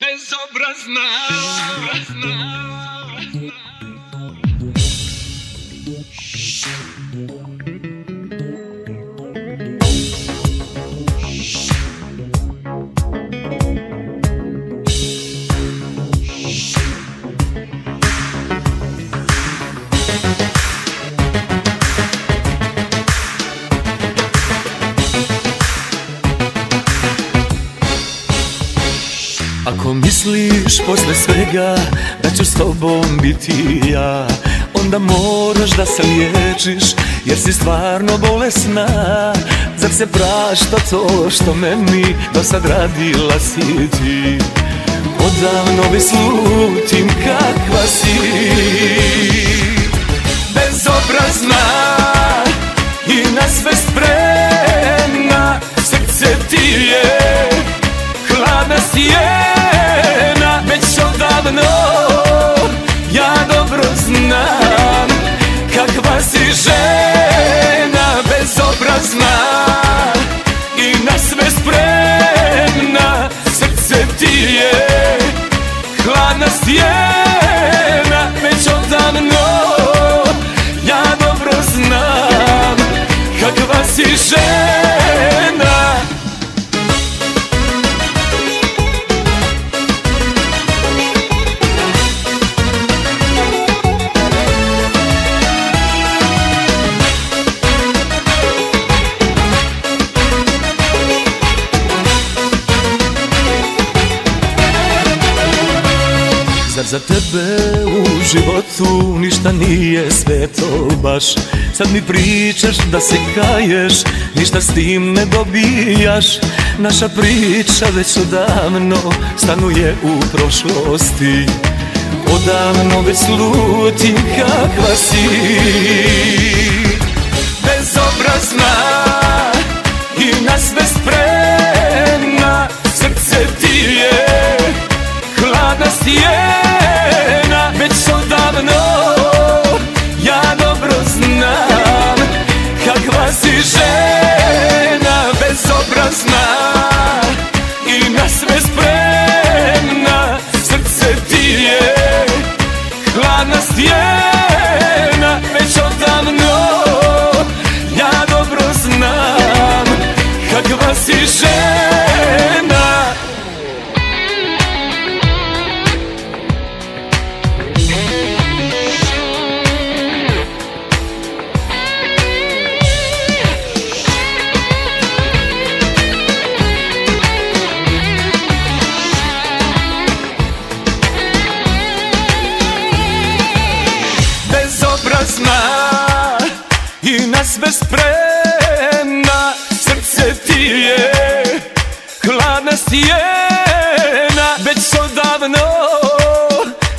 Bezobrazna. Bezobrazna. Thank you. Ako misliš posle svega da ću s tobom biti ja Onda moraš da se liječiš jer si stvarno bolesna. Zar se prašta to što meni do sad radila si ti? Odavno već slutim kakva si stijena Već odavno ja dobro znam Kakva si žena Zar za tebe u životu ništa nije sveto baš? Sad mi pričaš da se kaješ, ništa s tim ne dobijaš. Naša priča već odavno stanuje u prošlosti. Odavno već slutim kakva si Spremna Srce ti je hladna stijena Već odavno ja dobro znam Kakva si žena nežna i nas spremna Srce ti je hladna stijena Već odavno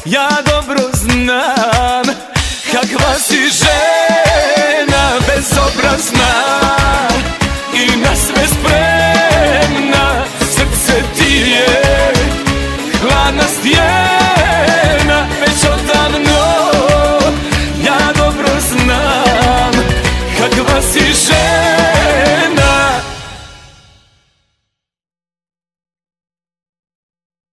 ja dobro znam kakva si достижений